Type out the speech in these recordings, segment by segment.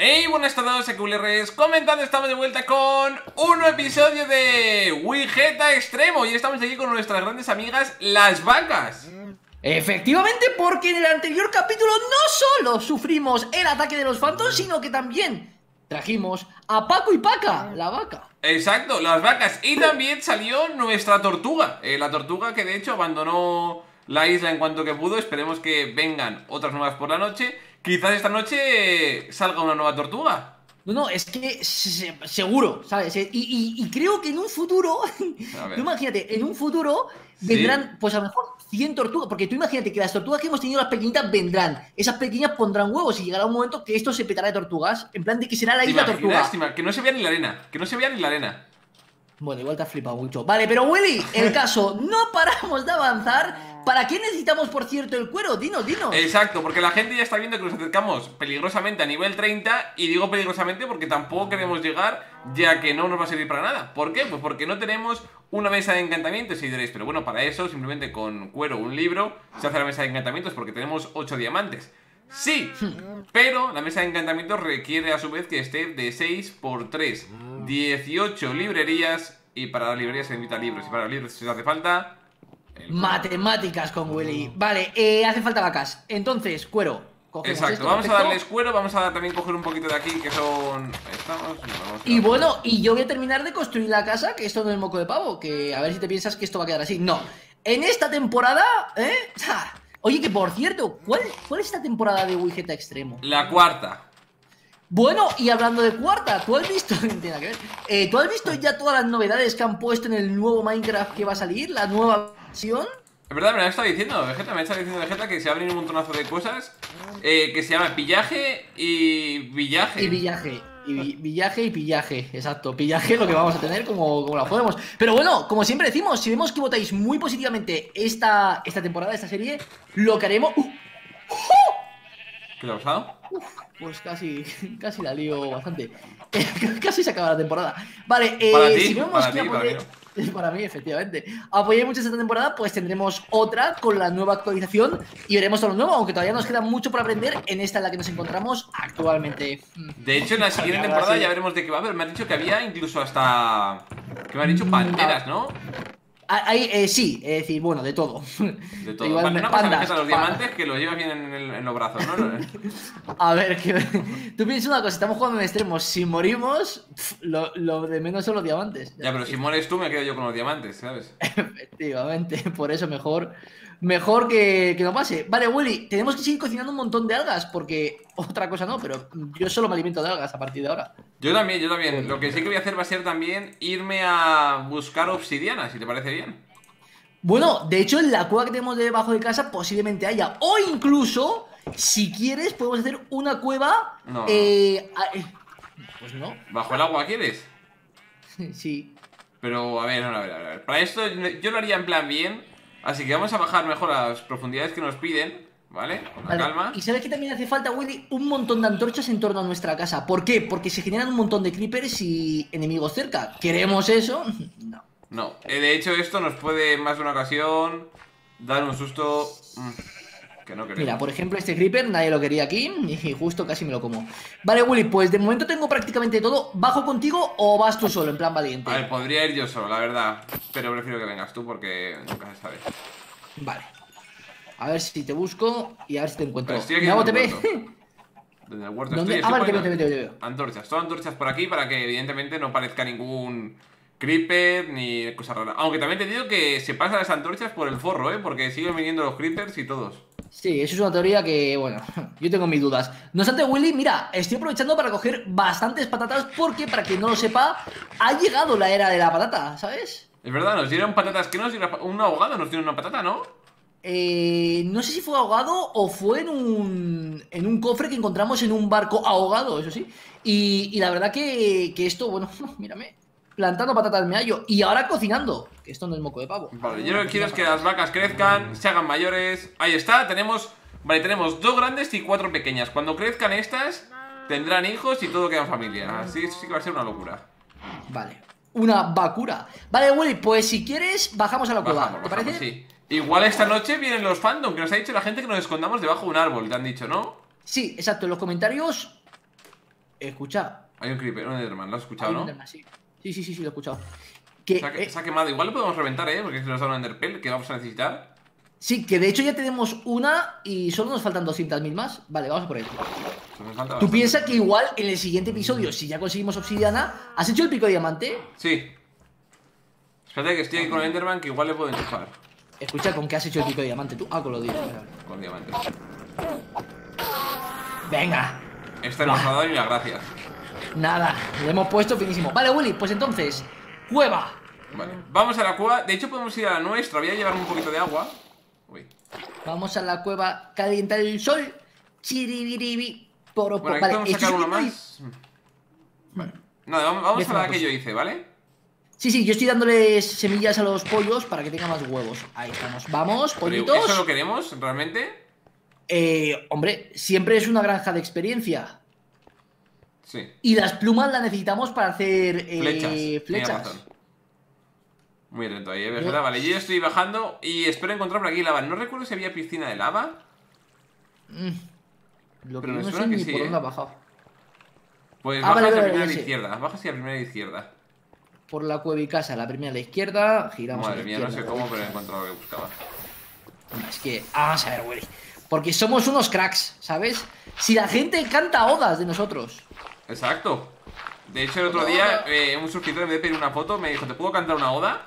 Hey, buenas todos, aquí Reyes comentando, estamos de vuelta con un nuevo episodio de Wigeta Extremo y estamos aquí con nuestras grandes amigas, las vacas. Efectivamente, porque en el anterior capítulo no solo sufrimos el ataque de los Phantoms, sino que también trajimos a Paco y Paca, la vaca. Exacto, las vacas. Y también salió nuestra tortuga, eh, la tortuga que de hecho abandonó la isla en cuanto que pudo. Esperemos que vengan otras nuevas por la noche. Quizás esta noche salga una nueva tortuga. No, no, es que seguro, ¿sabes? Y, creo que en un futuro, imagínate, en un futuro vendrán, pues a lo mejor 100 tortugas, porque tú imagínate que las tortugas que hemos tenido, las pequeñitas, vendrán. Esas pequeñas pondrán huevos y llegará un momento que esto se petará de tortugas, en plan de que será la isla tortuga. que no se vea ni la arena, que no se vea ni la arena. Bueno, igual te has flipado mucho. Vale, pero Willy, el caso, no paramos de avanzar ¿Para qué necesitamos, por cierto, el cuero? Dinos, dinos. Exacto, porque la gente ya está viendo que nos acercamos peligrosamente a nivel 30 y digo peligrosamente porque tampoco queremos llegar ya que no nos va a servir para nada. ¿Por qué? Pues porque no tenemos una mesa de encantamientos y diréis, pero bueno, para eso simplemente con cuero, un libro, se hace la mesa de encantamientos porque tenemos 8 diamantes. Sí, pero la mesa de encantamientos requiere a su vez que esté de 6 por 3, 18 librerías y para las librerías se necesita libros y para los libros se hace falta Matemáticas con Willy. Vale, eh, hace falta vacas. Entonces, cuero. Exacto, vamos a darles cuero, vamos a también coger un poquito de aquí que son... Estamos, y bueno, y yo voy a terminar de construir la casa, que esto no es moco de pavo, que a ver si te piensas que esto va a quedar así. No, en esta temporada, ¿eh? Oye, que por cierto, ¿cuál, cuál es esta temporada de Wigeta Extremo? La cuarta. Bueno, y hablando de cuarta, ¿tú has visto? Eh, ¿Tú has visto ya todas las novedades que han puesto en el nuevo Minecraft que va a salir? La nueva versión. Es verdad, me lo está diciendo, Vegeta, me está diciendo Vegeta que se abren un montonazo de cosas eh, que se llama pillaje y villaje. Y villaje. Y villaje y pillaje, exacto. Pillaje lo que vamos a tener como, como la podemos. Pero bueno, como siempre decimos, si vemos que votáis muy positivamente esta, esta temporada, esta serie, lo que haremos. ¡Uh! ¿Qué le ha pasado? pues casi, casi la lío bastante. casi se acaba la temporada. Vale, eh, si vemos que ti, para, mí. efectivamente. Apoyé mucho esta temporada, pues tendremos otra con la nueva actualización y veremos todo lo nuevo, aunque todavía nos queda mucho por aprender en esta en la que nos encontramos actualmente. De hecho, en la siguiente temporada ya veremos de qué va, pero me han dicho que había incluso hasta. que me han dicho panteras, ¿no? Ahí, eh, sí, es decir, bueno, de todo. De todo. Igual, una pandas, los diamantes que los llevas bien en, los brazos, ¿no? A ver, que, tú piensas una cosa, estamos jugando en extremos, si morimos, lo, lo, de menos son los diamantes. Ya, pero si mueres tú me quedo yo con los diamantes, ¿sabes? Efectivamente, por eso mejor mejor que, que no pase. Vale, Willy, tenemos que seguir cocinando un montón de algas, porque otra cosa no, pero yo solo me alimento de algas a partir de ahora. Yo también, yo también. Lo que sí que voy a hacer va a ser también irme a buscar obsidiana, si te parece bien. Bueno, de hecho, en la cueva que tenemos debajo de casa posiblemente haya. O incluso, si quieres, podemos hacer una cueva. No. Eh, eh, pues no. ¿Bajo el agua quieres? sí. Pero, a ver, a ver, a ver. Para esto yo lo haría en plan bien. Así que vamos a bajar mejor a las profundidades que nos piden, ¿vale? Con la calma. Y sabes que también hace falta, Willy, un montón de antorchas en torno a nuestra casa. ¿Por qué? Porque se generan un montón de creepers y enemigos cerca. ¿Queremos eso? No. No. Eh, de hecho, esto nos puede, más de una ocasión, dar un susto. Mm. Mira, por ejemplo, este Creeper nadie lo quería aquí y justo casi me lo como. Vale, Willy, pues de momento tengo prácticamente todo. ¿Bajo contigo o vas tú solo, en plan valiente? A ver, podría ir yo solo, la verdad. Pero prefiero que vengas tú porque nunca se sabe. Vale. A ver si te busco y a ver si te encuentro. Estoy. Desde el huerto ¿Dónde? Ah, vale, te veo, te veo, Antorchas, todo antorchas por aquí para que evidentemente no parezca ningún creeper ni cosa rara. Aunque también te digo que se pasan las antorchas por el forro, ¿eh? Porque siguen viniendo los creepers y todos. Sí, eso es una teoría que, bueno, yo tengo mis dudas. No obstante, Willy, mira, estoy aprovechando para coger bastantes patatas porque, para quien no lo sepa, ha llegado la era de la patata, ¿sabes? Es verdad, nos dieron patatas. ¿Qué nos dieron? Un ahogado nos dieron una patata, ¿no? Eh, no sé si fue ahogado o fue en un, en un cofre que encontramos en un barco ahogado, eso sí. Y, y la verdad que, que esto, bueno, mírame, plantando patatas me hallo y ahora cocinando. Que esto no es moco de pavo. Vale, yo lo que quiero es que las vacas crezcan, se hagan mayores. Ahí está, tenemos. Vale, tenemos dos grandes y cuatro pequeñas. Cuando crezcan estas, tendrán hijos y todo queda en familia. Así sí que va a ser una locura. Vale. Una vacura. Vale, Willy, pues si quieres, bajamos a la cueva. ¿Te parece? Sí. Igual esta noche vienen los fandom, que nos ha dicho la gente que nos escondamos debajo de un árbol, te han dicho, ¿no? Sí, exacto. En los comentarios Escucha. Hay un creeper, un Enderman, ¿lo has escuchado, no? sí. Sí, sí, sí, lo he escuchado. Que, se, ha, quemado. Igual lo podemos reventar, ¿eh? Porque si nos da un Enderpell que vamos a necesitar. Sí, que de hecho ya tenemos una y solo nos faltan 200.000 más. Vale, vamos a por él. Tú piensas que igual en el siguiente episodio, si ya conseguimos obsidiana, ¿has hecho el pico de diamante? Sí. Espérate que estoy aquí con el Enderman que igual le puedo enchufar. Escucha, ¿con qué has hecho el pico de diamante tú? Ah, con lo digo. Con diamante. Venga. Este nos ha dado ni las gracias. Nada, le hemos puesto finísimo. Vale, Willy, pues entonces, cueva. Vale, vamos a la cueva. De hecho, podemos ir a la nuestra. Voy a llevar un poquito de agua. Uy. Vamos a la cueva, calientar el sol. Chiribiribi. Poro, bueno, aquí vale, sacar uno más. Vale. Nada, vamos, a la que yo hice, ¿vale? Sí, sí, yo estoy dándoles semillas a los pollos para que tengan más huevos. Ahí estamos. Vamos, pollitos. ¿Eso lo queremos realmente? Eh, hombre, siempre es una granja de experiencia. Sí. Y las plumas las necesitamos para hacer eh, flechas. Muy atento ahí, ¿eh? ¿verdad? Vale, yo estoy bajando y espero encontrar por aquí lava. No recuerdo si había piscina de lava. Mm. Lo que no sé ni por dónde ha bajado. Pues ah, baja hacia la primera de la izquierda. Baja hacia la primera la izquierda. Por la casa, la primera de la izquierda, giramos Madre mía, no sé cómo, pero he encontrado lo que buscaba. Es que, vamos a ver, Willy. Porque somos unos cracks, ¿sabes? Si la gente canta odas de nosotros. Exacto. De hecho, el otro día eh, un suscriptor me pedir una foto me dijo, ¿te puedo cantar una oda?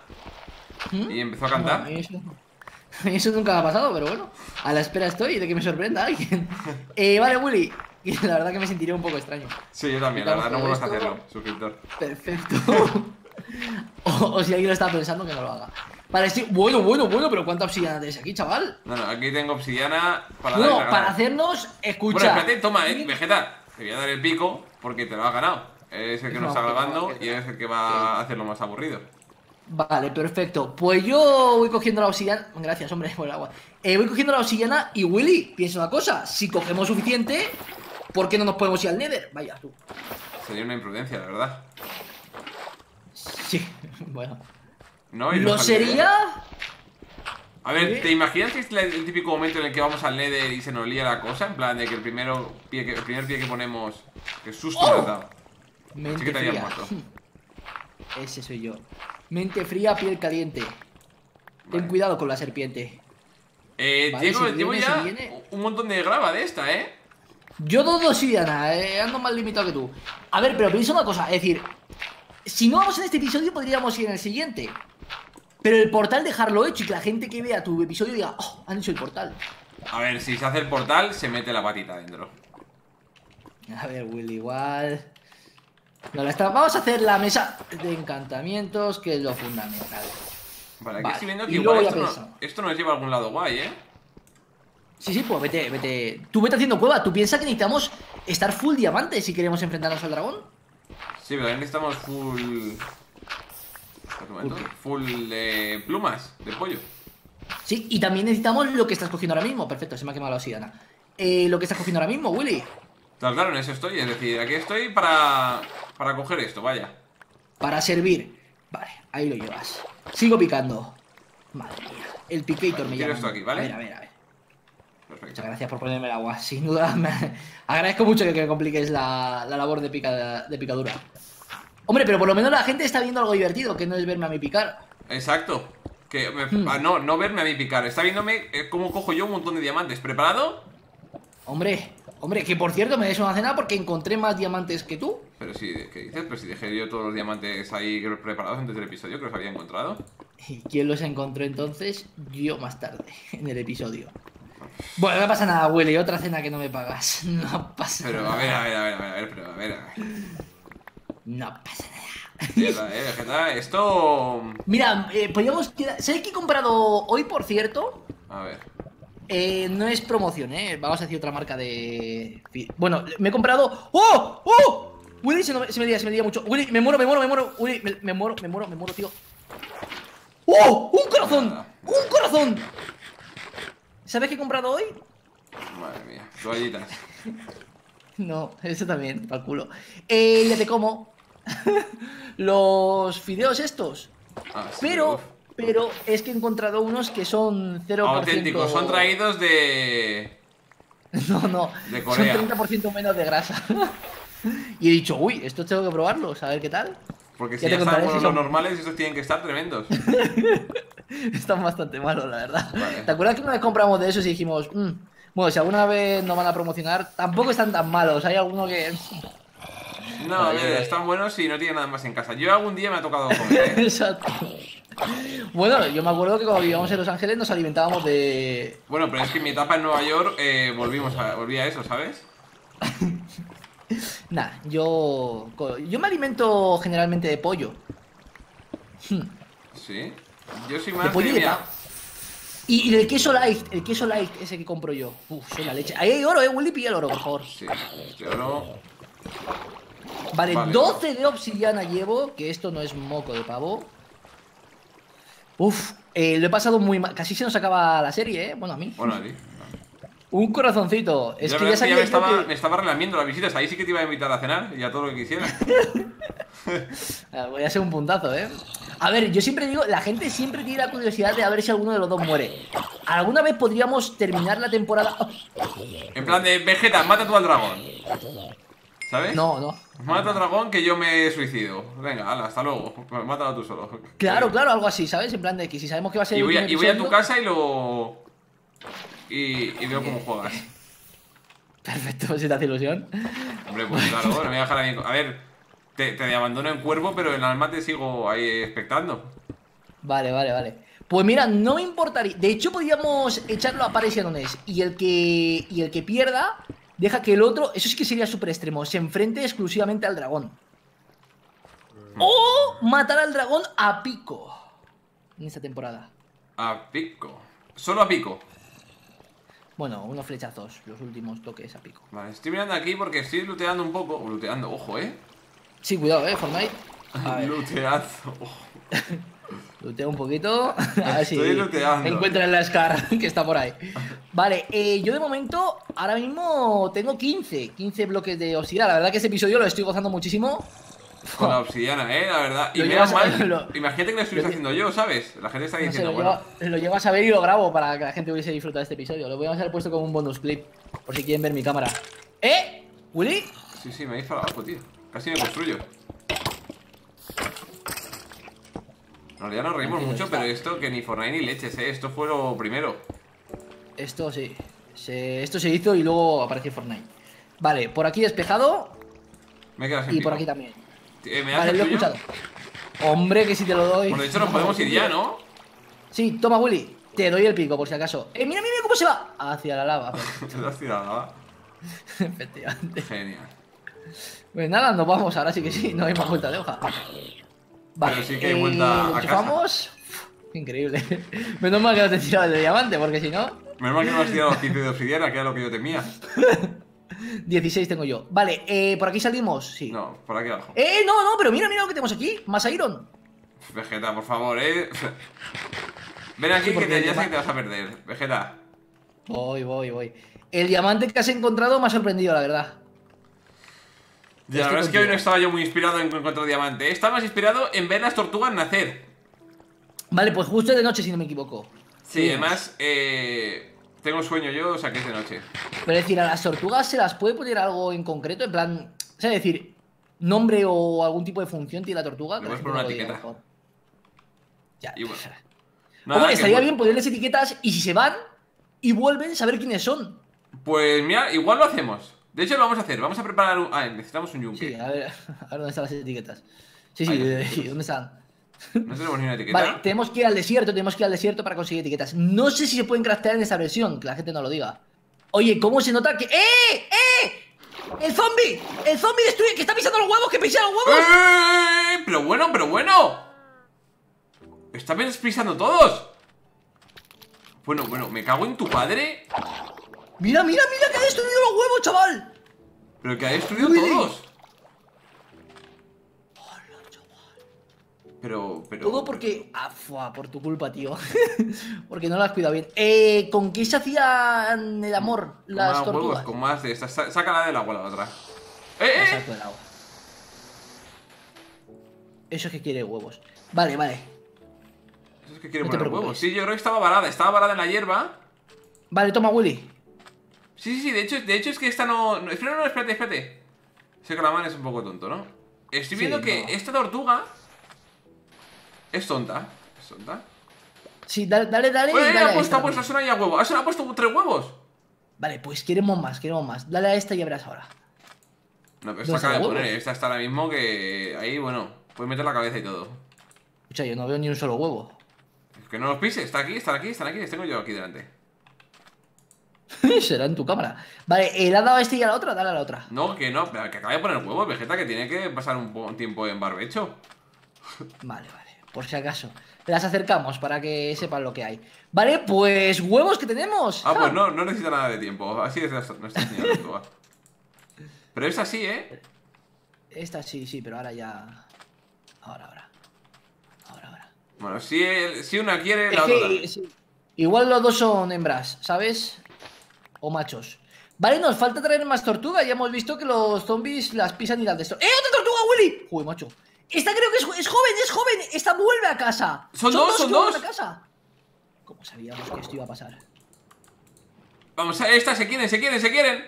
¿Mm? Y empezó a cantar. eso, nunca ha pasado, pero bueno. A la espera estoy de que me sorprenda alguien. eh, vale, Willy. La verdad que me sentiría un poco extraño. Sí, yo también. La verdad no vuelvas a hacerlo, suscriptor. Perfecto. o, si alguien lo está pensando, que no lo haga. Vale. Bueno, bueno, bueno, pero ¿cuánta obsidiana tienes aquí, chaval? No, no, aquí tengo obsidiana para No, para hacernos... Escucha... Bueno, espérate, toma, eh, Vegeta. Te voy a dar el pico porque te lo has ganado. Es el que nos está grabando y es el que va a hacerlo más aburrido. Vale, perfecto. Pues yo voy cogiendo la obsidiana. Gracias, hombre, por el agua. Eh, voy cogiendo la obsidiana y Willy, piensa una cosa. Si cogemos suficiente, ¿por qué no nos podemos ir al Nether? Vaya tú. Sería una imprudencia, la verdad. Sí, bueno. No, ¿Lo sería? A ver, ¿te imaginas que es el típico momento en el que vamos al Nether y se nos lía la cosa? En plan de que el primero pie que, el primer pie que ponemos. ¡Qué susto ¡Oh! dado! Mente que te fría. muerto. Ese soy yo. Mente fría, piel caliente. Ten cuidado con la serpiente. Eh, llevo, ya un montón de grava de esta, ¿eh? Yo dos Sidiana, eh, ando más limitado que tú. A ver, pero piensa una cosa, es decir, si no vamos en este episodio, podríamos ir en el siguiente. Pero el portal dejarlo hecho y que la gente que vea tu episodio diga, oh, han hecho el portal. A ver, si se hace el portal, se mete la patita dentro. A ver, Will, igual. vamos a hacer la mesa de encantamientos, que es lo fundamental. Vale, aquí estoy viendo que igual esto, nos lleva a algún lado guay, ¿eh? Sí, sí, pues vete, vete. Tú vete haciendo cueva. ¿Tú piensas que necesitamos estar full diamante si queremos enfrentarnos al dragón? Sí, pero también necesitamos full... Full de plumas, de pollo. Sí, y también necesitamos lo que estás cogiendo ahora mismo. Perfecto, se me ha quemado la obsidiana. Eh, lo que estás cogiendo ahora mismo, Willy. Claro, en eso estoy. Es decir, aquí estoy para, para coger esto, vaya. Para servir. Vale, ahí lo llevas. Sigo picando. Madre mía. El picator me llama. esto aquí, ¿vale? A ver, a ver, a ver. Perfecto. Muchas gracias por ponerme el agua. Sin duda, me agradezco mucho que, me compliques la, labor de, pica, de picadura. Hombre, pero por lo menos la gente está viendo algo divertido, que no es verme a mí picar. Exacto. Que hmm. ah, no, no verme a mí picar. Está viéndome eh, cómo cojo yo un montón de diamantes. ¿Preparado? Hombre, hombre, que por cierto me des una cena porque encontré más diamantes que tú. Pero sí, ¿qué dices? Pero si dejé yo todos los diamantes ahí preparados antes del episodio que los había encontrado. ¿Y quién los encontró entonces? Yo más tarde, en el episodio. Bueno, no pasa nada, Willy, otra cena que no me pagas. No pasa nada. Pero a ver, a ver, a ver, a ver, pero a ver, a ver. No pasa nada. eh, esto. Mira, eh, podríamos. ¿Sabes qué he comprado hoy, por cierto? A ver. Eh, no es promoción, ¿eh? Vamos a decir otra marca de. Bueno, me he comprado. ¡Oh! ¡Oh! Willy se, me, lía, se me lía mucho. Willy, me muero, me muero, me muero. Willy, me, muero, me muero, me muero, tío. ¡Oh! ¡Un corazón! ¡Un corazón! ¿Sabes qué he comprado hoy? Madre mía, toallitas. no, eso también, para culo. Eh, ya te como. Los fideos estos. Ah, pero pero es que he encontrado unos que son 0%. Auténticos, son traídos de. No, no. De Corea. Son 30% menos de grasa. Y he dicho, uy, esto tengo que probarlo, a ver qué tal. Porque si ya, están los normales, estos tienen que estar tremendos. están bastante malos, la verdad. ¿Te acuerdas que una vez compramos de esos y dijimos, mm, bueno, si alguna vez no van a promocionar, tampoco están tan malos. Hay alguno que. No, a ver, están buenos y no tienen nada más en casa. Yo algún día me ha tocado comer. ¿eh? Exacto. Bueno, yo me acuerdo que cuando vivíamos en Los Ángeles nos alimentábamos de. Bueno, pero es que en mi etapa en Nueva York eh, volvimos a, volví a eso, ¿sabes? nah, yo. Yo me alimento generalmente de pollo. ¿Sí? Yo soy más de, pollo de, y, y, del queso light, el queso light ese que compro yo. Uf, soy la leche. Ahí hay oro, eh, Willy, pilla el oro, por favor. Sí, este oro. Vale, 12 de obsidiana llevo, que esto no es moco de pavo. Uf, eh, lo he pasado muy mal. Casi se nos acaba la serie, ¿eh? Bueno, a mí. Bueno, a ti. Un corazoncito. Es que ya sabía me estaba, me estaba relamiendo las visitas. Ahí sí que te iba a invitar a cenar y a todo lo que quisiera. Ah, voy a hacer un puntazo, ¿eh? A ver, yo siempre digo, la gente siempre tiene la curiosidad de a ver si alguno de los dos muere. ¿Alguna vez podríamos terminar la temporada? En plan de Vegeta, mata tú al dragón. ¿Sabes? No, no. Mata al dragón que yo me suicido. Venga, hasta luego. Mátalo tú solo. Claro, claro, algo así, ¿sabes? En plan de que si sabemos que va a ser. Y voy a, y voy a tu casa y lo. Y, y veo cómo juegas. Perfecto, si te hace ilusión. Hombre, pues claro, no me voy a dejar a mí. A ver, te, abandono en cuervo, pero en alma te sigo ahí expectando. Vale, vale, vale. Pues mira, no me importaría. De hecho, podríamos echarlo a pares y anones. Y el que. Y el que pierda, deja que el otro. Eso sí que sería súper extremo. Se enfrente exclusivamente al dragón. Mm. O matar al dragón a pico. En esta temporada. A pico. Solo a pico. Bueno, unos flechazos, los últimos toques a pico. Vale, estoy mirando aquí porque estoy looteando un poco. Looteando, ojo, eh. Sí, cuidado, eh, Fortnite. Luteazo. Luteo un poquito. A ver si encuentra la Scar que está por ahí. Vale, eh, yo de momento ahora mismo tengo 15, 15 bloques de obsidiana. La verdad que este episodio lo estoy gozando muchísimo. Con la obsidiana, eh, la verdad. Y menos mal. imagínate que lo estuviese haciendo yo, ¿sabes? La gente está diciendo, lo, bueno. llevo, lo llevo a saber y lo grabo para que la gente hubiese disfrutado de este episodio. Lo voy a hacer puesto como un bonus clip. Por si quieren ver mi cámara. ¿Eh? ¿Willy? Sí, sí, me ha disparado tío. Casi me construyo. En realidad nos reímos mucho, pero esto que ni Fortnite ni leches, ¿eh? Esto fue lo primero. Esto sí. esto se hizo y luego apareció Fortnite. Vale, por aquí despejado. Me quedas Y por aquí también. Eh, ¿Me vale, lo he escuchado. Hombre, que si te lo doy. Bueno, de hecho nos podemos ir ya, ¿no? Sí, toma, Willy. Te doy el pico, por si acaso. ¡Eh, mira, mira cómo se va! Hacia la lava. Hacia la lava. Efectivamente. Genial. Pues nada, nos vamos, ahora sí que sí, no hay más vuelta de hoja. Vale, Pero sí que hay vuelta eh, a casa. Vamos. Increíble. Menos mal que no te he tirado el de diamante, porque si no. Menos mal que no has tirado los 15 de obsidiana, que era lo que yo temía. 16 tengo yo. Vale, eh, ¿por aquí salimos? Sí. No, por aquí abajo. ¡Eh, no, no! Pero mira, mira lo que tenemos aquí. Más Iron. Vegeta, por favor, eh. Ven aquí que te, ya sé que te vas a perder. Vegeta. Voy, voy, voy. El diamante que has encontrado me ha sorprendido, la verdad. Ya, la verdad es que hoy no estaba yo muy inspirado en encontrar diamante. Estaba más inspirado en ver las tortugas nacer. Vale, pues justo de noche, si no me equivoco. Sí, además, eh, tengo sueño yo, o sea que es de noche. Pero es decir, a las tortugas se las puede poner algo en concreto, en plan. O sea, decir, nombre o algún tipo de función tiene la tortuga. Le puedes poner una etiqueta. ya. Y bueno. Nada, estaría bien ponerles etiquetas y si se van y vuelven, saber quiénes son. Pues mira, igual lo hacemos. De hecho, lo vamos a hacer. Vamos a preparar un. Ah, necesitamos un yunque. Sí, a ver, a ver dónde están las etiquetas. Sí, sí, ¿dónde están? No tenemos ni una etiqueta. Vale, tenemos que ir al desierto, tenemos que ir al desierto para conseguir etiquetas. No sé si se pueden craftear en esta versión, que la gente no lo diga. Oye, ¿cómo se nota que. ¡Eh! ¡Eh! ¡El zombie! ¡El zombie destruye! ¡Que está pisando los huevos! ¡Que pisa los huevos! ¡Eh! ¡Pero bueno, pero bueno! ¡Está pisando todos! Bueno, bueno, me cago en tu padre. Mira, mira, mira que ha destruido los huevos, chaval. Pero que ha destruido todos. Hola, chaval. Pero, pero. Todo porque. Ah, fua, por tu culpa, tío. porque no las has cuidado bien. Eh, ¿Con qué se hacían el amor las con tortugas? Huevos, con más de estas. Sácala del agua la otra. ¡Eh, eh! Del agua. Eso es que quiere huevos. Vale, vale. Eso es que quiere poner huevos. Sí, yo creo que estaba varada. Estaba varada en la hierba. Vale, toma, Willy. Sí, sí, sí, de hecho, de hecho es que esta no... no espera, no, espérate, espérate. Ese calamar es un poco tonto, ¿no? Estoy viendo que esta tortuga es tonta. Es tonta. Sí, dale, dale, dale. Oye, ha puesto, ha puesto, ha ya huevo. ¿Ah, se ha puesto tres huevos? Vale, pues queremos más, queremos más. Dale a esta y verás ahora. No, pero esta acaba de poner. Esta está ahora mismo que. Ahí, bueno, puedes meter la cabeza y todo. Escucha, yo no veo ni un solo huevo. Es que no los pises, está aquí, están aquí, están aquí, les tengo yo aquí delante. Será en tu cámara. Vale, ¿le ha dado a este y a la otra? Dale a la otra. No, que no, que acaba de poner huevo, Vegeta, que tiene que pasar un tiempo en barbecho. Vale, vale, por si acaso. Las acercamos para que sepan lo que hay. Vale, pues huevos que tenemos. Ah, pues no, no necesita nada de tiempo. Así es nuestra señora Pero es así, ¿eh? Esta sí, sí, pero ahora ya. Ahora, ahora. Ahora, ahora. Bueno, si, si una quiere, la otra. Igual los dos son hembras, ¿sabes? O machos. Vale, nos falta traer más tortugas. Ya hemos visto que los zombies las pisan y las destruyen. ¡Eh, otra tortuga, Willy! Uy, macho. Esta creo que es, joven, es joven. Esta vuelve a casa. Son, dos, son dos. A casa. ¿Cómo sabíamos que esto iba a pasar? Vamos a esta, se quieren, se quieren, se quieren.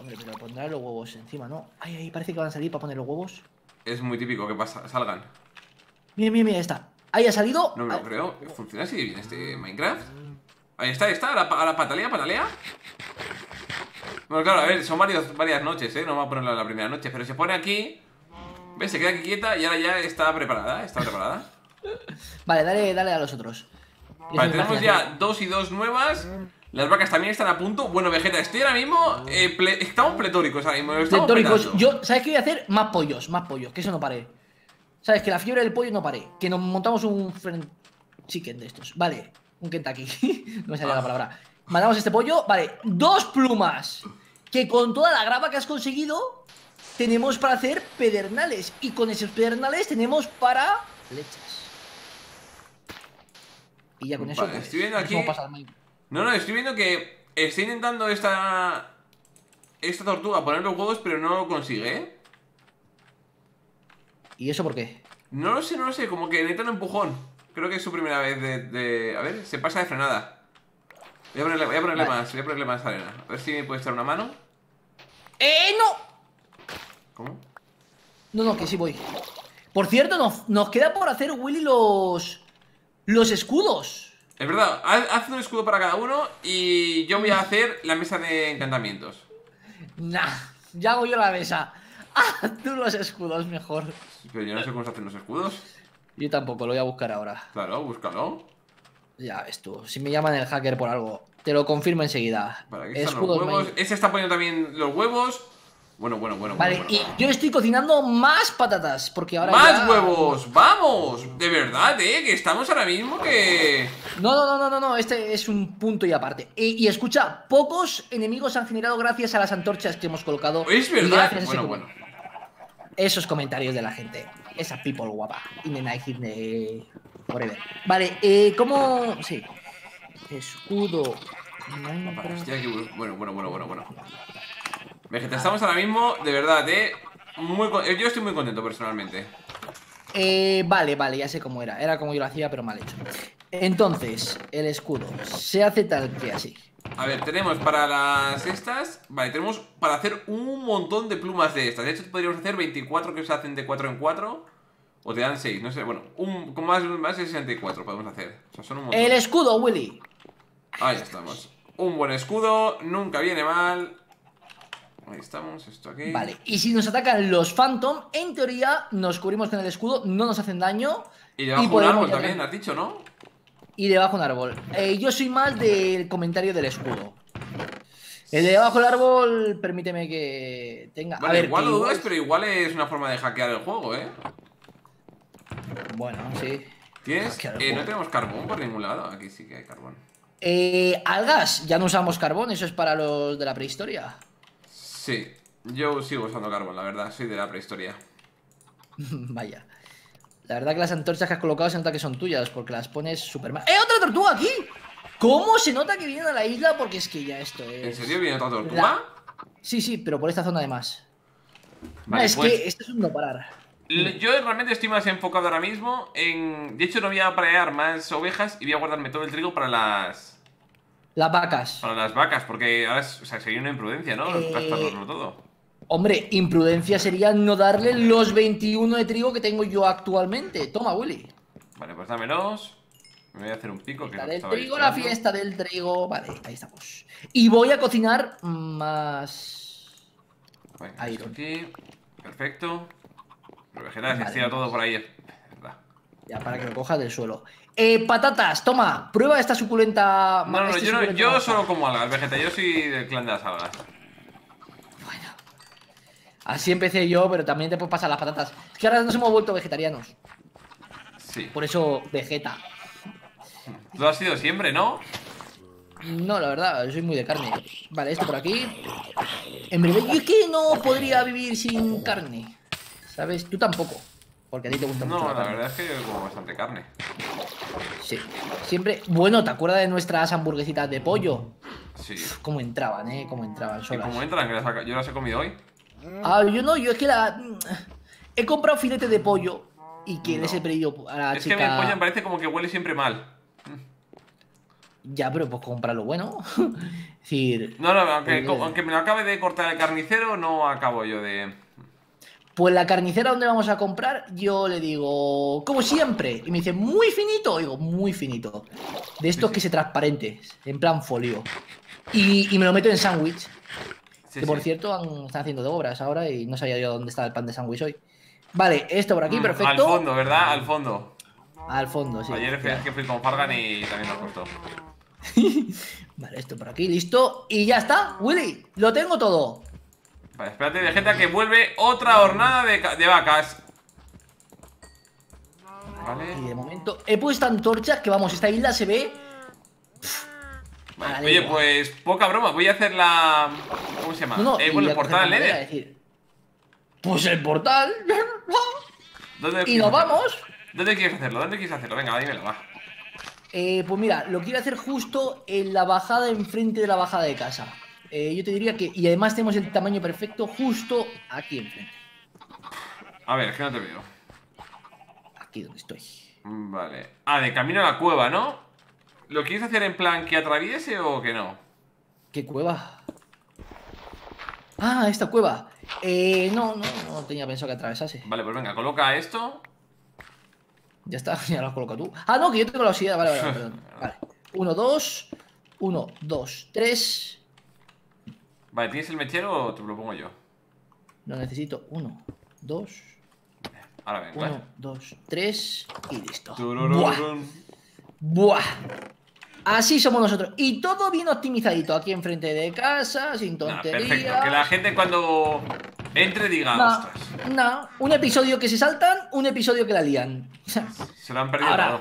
Hombre, pero pondrá los huevos encima, ¿no? Ay, ay, parece que van a salir para poner los huevos. Es muy típico que pasa, salgan. Mira, mira, mira, está. Ahí ha salido. No me lo creo. ¿Funciona así bien este Minecraft? Ahí está, ahí está. A la, patalea, patalea. Bueno, claro, a ver, son varias noches, ¿eh? No va a ponerla la primera noche, pero se pone aquí ¿Ves? Se queda aquí quieta y ahora ya está preparada, está preparada. vale, dale, dale a los otros. Vale, tenemos ya dos y dos nuevas. Las vacas también están a punto. Bueno, Vegeta, estoy ahora mismo. Eh, estamos pletóricos ahora mismo. Pletóricos. Yo, ¿sabes qué voy a hacer? Más pollos, más pollos. Que eso no pare. ¿Sabes? Que la fiebre del pollo no pare. Que nos montamos un chicken de estos. Vale, un Kentucky. no me salía la palabra. Mandamos este pollo. Vale, dos plumas. Que con toda la grava que has conseguido, tenemos para hacer pedernales. Y con esos pedernales tenemos para lechas. Y ya con eso. Pues, estoy viendo aquí. No, no, estoy viendo que está intentando esta. Esta tortuga poner los huevos, pero no lo consigue, ¿eh? ¿Y eso por qué? No lo sé, no lo sé. Como que necesita un empujón. Creo que es su primera vez de. A ver, se pasa de frenada. Voy a ponerle, voy a ponerle más, voy a ponerle más arena. A ver si me puede echar una mano. ¡Eh, no! ¿Cómo? No, no, que sí voy. Por cierto, nos, nos queda por hacer, Willy, los... Los escudos. Es verdad, haz un escudo para cada uno y yo voy a hacer la mesa de encantamientos. Nah, ya hago yo la mesa. Ah, tú los escudos mejor. Pero yo no sé cómo se hacen los escudos. Yo tampoco, lo voy a buscar ahora. Claro, búscalo. Ya ves tú, si me llaman el hacker por algo, te lo confirmo enseguida. Para que escudos los huevos. Ese está poniendo también los huevos. Bueno, bueno, bueno. Vale, y yo estoy cocinando más patatas, porque ahora ¡Más huevos! ¡Vamos! De verdad, ¿eh? Que estamos ahora mismo que... No, no, no, no, no, este es un punto y aparte. Y, escucha, pocos enemigos han generado gracias a las antorchas que hemos colocado. Es verdad. Bueno, bueno. Esos comentarios de la gente. Esa people guapa. In the night, in the... Forever. Vale, eh, ¿cómo...? Sí. Escudo... Bueno, bueno, bueno, bueno, bueno. Vegeta, estamos ahora mismo, de verdad, ¿eh? Muy yo estoy muy contento personalmente. Eh, vale, vale, ya sé cómo era. Era como yo lo hacía, pero mal hecho. Entonces, el escudo se hace tal que así. A ver, tenemos para las estas Vale, tenemos para hacer un montón de plumas de estas De hecho, podríamos hacer 24 que se hacen de 4 en 4 O te dan 6, no sé, bueno un, Con más, más de 64 podemos hacer o sea, son un El escudo, Willy Ahí estamos Un buen escudo, nunca viene mal Ahí estamos, esto aquí. Vale, y si nos atacan los Phantom, en teoría nos cubrimos con el escudo, no nos hacen daño. Y debajo un árbol también, has dicho, ¿no? Y debajo un árbol. Eh, yo soy más del comentario del escudo. El de debajo del árbol, permíteme que tenga. a ver, igual lo dudas, pero igual es una forma de hackear el juego, ¿eh? Bueno, sí. ¿Tienes? Eh, no tenemos carbón por ningún lado. Aquí sí que hay carbón. Eh, algas, ya no usamos carbón, eso es para los de la prehistoria. Sí, yo sigo usando carbón, la verdad, soy de la prehistoria. Vaya. La verdad que las antorchas que has colocado se nota que son tuyas, porque las pones súper mal. ¡Eh, otra tortuga aquí! ¿Cómo se nota que vienen a la isla? Porque es que ya esto es... ¿En serio viene otra tortuga? Sí, sí, pero por esta zona además. Vale, es pues que esto es un no parar. Yo realmente estoy más enfocado ahora mismo en... De hecho, no voy a parear más ovejas y voy a guardarme todo el trigo para las... Las vacas. Para las vacas, porque ahora sería una imprudencia, ¿no? Eh... todo. Hombre, imprudencia sería no darle los 21 de trigo que tengo yo actualmente. Toma, Willy. Vale, pues dámelos. Me voy a hacer un pico. La del trigo, la fiesta del trigo. Vale, ahí estamos. Y voy a cocinar más. Iron. Aquí. Perfecto. Los vegetales vale. se todo por ahí. Ya, para que lo coja del suelo. Eh, patatas, toma, prueba esta suculenta. No, no, este yo, no, yo solo como algas, vegeta, yo soy del clan de las algas. Así empecé yo, pero también te puedes pasar las patatas. Es que ahora nos hemos vuelto vegetarianos. Sí. Por eso, vegeta. Tú has sido siempre, ¿no? No, la verdad, yo soy muy de carne. Vale, esto por aquí. En breve, yo es que no podría vivir sin carne. ¿Sabes? Tú tampoco. Porque a ti te gusta mucho. No, la, verdad es que yo como bastante carne. Sí. Siempre. Bueno, ¿te acuerdas de nuestras hamburguesitas de pollo? Sí. Cómo entraban, ¿eh? Cómo entraban solas. ¿Y cómo entran? ¿Yo las he comido hoy? Ah, yo no, yo es que la. He comprado filete de pollo y que les he pedido a la es chica. Es que mi pollo me parece como que huele siempre mal. Ya, pero pues comprarlo bueno. es decir. No, no, aunque, eh, aunque me lo acabe de cortar el carnicero, no acabo yo de. Pues la carnicera donde vamos a comprar, yo le digo, como siempre. Y me dice, muy finito. digo, muy finito. De estos que se transparentes, en plan folio. Y, me lo meto en sándwich. Que por cierto, están haciendo de obras ahora y no sabía yo dónde está el pan de sándwich hoy. Vale, esto por aquí, mm, perfecto. Al fondo, ¿verdad? Al fondo. Al fondo, sí. Ayer fui, que fui con Fargan y también lo cortó. vale, esto por aquí, listo. Y ya está, Willy, lo tengo todo. Vale, espérate, Vegeta, que vuelve otra hornada de, vacas. Vale. Y de momento he puesto antorchas que vamos, esta isla se ve. Oye, pues poca broma, voy a hacer la. ¿Cómo se llama? No, eh, bueno, el portal Nether. Pues el portal. ¿Dónde y nos vamos. ¿Dónde quieres hacerlo? ¿Dónde quieres hacerlo? Venga, dímelo, va. Eh, pues mira, lo quiero hacer justo en la bajada enfrente de la bajada de casa. Eh, yo te diría que. Y además tenemos el tamaño perfecto justo aquí enfrente. A ver, es que no te veo. Aquí donde estoy. Vale. Ah, de camino a la cueva, ¿no? ¿Lo quieres hacer en plan que atraviese o que no? ¿Qué cueva? Ah, esta cueva. Eh, no, no, no tenía pensado que atravesase. Vale, pues venga, coloca esto. Ya está, ya lo has colocado tú. Ah, no, que yo tengo la oxidad. Vale, vale, perdón. Vale. Uno, dos. Uno, dos, tres. Vale, ¿tienes el mechero o te lo pongo yo? Lo necesito. Uno, dos. Ahora vengo, Uno, dos, tres y listo. Buah. Buah. Así somos nosotros. Y todo bien optimizadito aquí enfrente de casa, sin tonterías. perfecto. Que la gente cuando entre diga, no, No, un episodio que se saltan, un episodio que la lían. Se lo han perdido Ahora,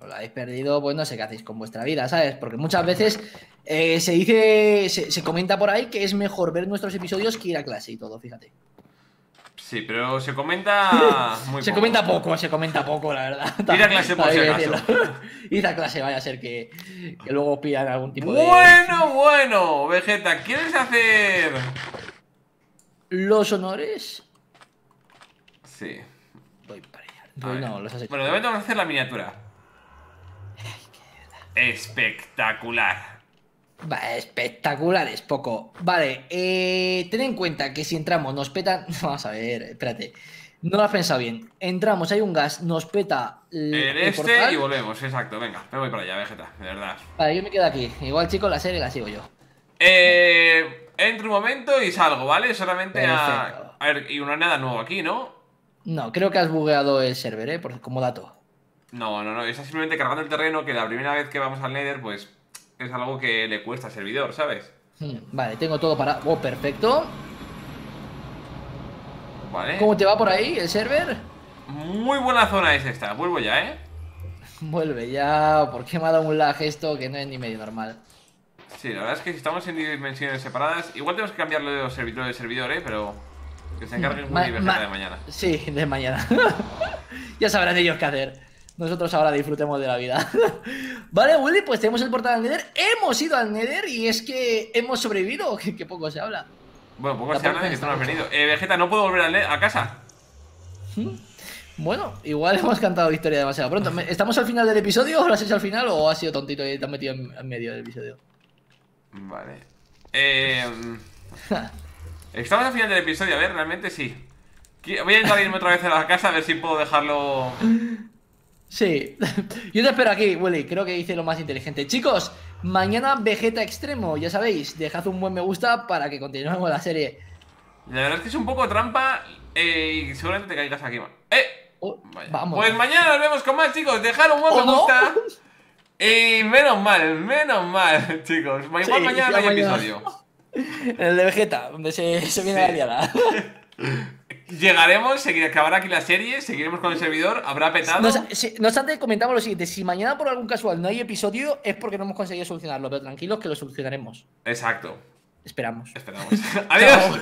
lo habéis perdido, pues no sé qué hacéis con vuestra vida, ¿sabes? Porque muchas veces eh, se dice, se, comenta por ahí que es mejor ver nuestros episodios que ir a clase y todo, fíjate. Sí, pero se comenta muy Se comenta poco, se comenta poco, la verdad. Ir a clase por si acaso. Ir a clase, vaya a ser que, que luego pidan algún tipo de... Bueno, bueno, Vegeta, ¿quieres hacer...? ¿Los honores? Sí. Voy para allá. No, los has hecho. Bueno, de momento vamos a hacer la miniatura. Espectacular. Va, espectacular es poco. Vale, eh, ten en cuenta que si entramos nos peta... Vamos a ver, espérate. No lo has pensado bien. Entramos, hay un gas, nos peta el, este y volvemos, exacto. Venga, me voy para allá, Vegeta, de verdad. Vale, yo me quedo aquí. Igual, chicos, la serie la sigo yo. Eh, entro un momento y salgo, ¿vale? Solamente a... A ver, y no hay nada nuevo aquí, ¿no? No, creo que has bugueado el server, ¿eh? como dato. No, no, no. Está simplemente cargando el terreno que la primera vez que vamos al Nether, pues es algo que le cuesta al servidor, ¿sabes? Hmm, vale, tengo todo para... Oh, perfecto. Vale. ¿Cómo te va por ahí el server? Muy buena zona es esta. Vuelvo ya, ¿eh? Vuelve ya, porque me ha dado un lag esto que no es ni medio normal. Sí, la verdad es que si estamos en dimensiones separadas, igual tenemos que cambiarlo de los servidores de servidor, ¿eh? Pero que se encarguen muy de mañana. Sí, de mañana. ya sabrán ellos qué hacer. Nosotros ahora disfrutemos de la vida. vale, Willy, pues tenemos el portal al Nether. Hemos ido al Nether y es que hemos sobrevivido. Que, poco se habla. Bueno, poco se habla de que estamos venido. Eh, Vegeta, ¿no puedo volver a, a casa? ¿Mm? Bueno, igual hemos cantado victoria demasiado pronto. ¿Estamos al final del episodio o lo has hecho al final o has sido tontito y te has metido en, medio del episodio? Vale. Eh... Estamos al final del episodio, a ver, realmente sí. Voy a intentar irme otra vez a la casa a ver si puedo dejarlo. Sí, yo te espero aquí, Willy. Creo que hice lo más inteligente. Chicos, mañana Vegeta Extremo, ya sabéis, dejad un buen me gusta para que continuemos la serie. La verdad es que es un poco trampa eh, y seguramente te caigas aquí. ¡Eh! Oh, vamos. Pues mañana nos vemos con más, chicos. Dejad un buen me gusta. Y menos mal, menos mal, chicos. Igual mañana no hay episodio. El de Vegeta, donde se, viene la liada. Llegaremos, acabará aquí la serie, seguiremos con el servidor, habrá petado. No, obstante, comentamos lo siguiente: si mañana por algún casual no hay episodio, es porque no hemos conseguido solucionarlo, pero tranquilos que lo solucionaremos. Exacto. Esperamos. Esperamos. Adiós.